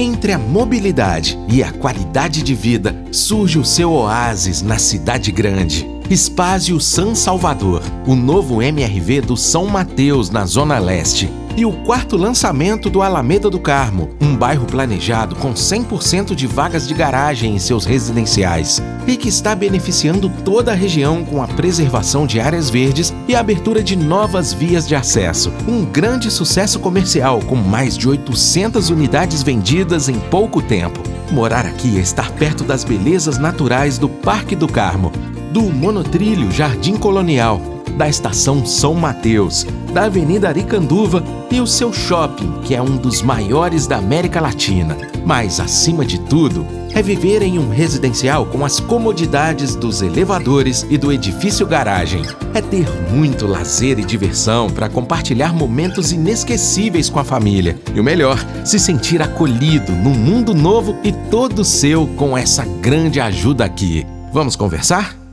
Entre a mobilidade e a qualidade de vida, surge o seu oásis na cidade grande. Espásio San Salvador, o novo MRV do São Mateus, na Zona Leste. E o quarto lançamento do Alameda do Carmo, um bairro planejado com 100% de vagas de garagem em seus residenciais e que está beneficiando toda a região com a preservação de áreas verdes e a abertura de novas vias de acesso. Um grande sucesso comercial com mais de 800 unidades vendidas em pouco tempo. Morar aqui é estar perto das belezas naturais do Parque do Carmo, do monotrilho Jardim Colonial, da Estação São Mateus, da Avenida Aricanduva e o seu shopping, que é um dos maiores da América Latina. Mas, acima de tudo, é viver em um residencial com as comodidades dos elevadores e do edifício garagem. É ter muito lazer e diversão para compartilhar momentos inesquecíveis com a família. E o melhor, se sentir acolhido num mundo novo e todo seu com essa grande ajuda aqui. Vamos conversar?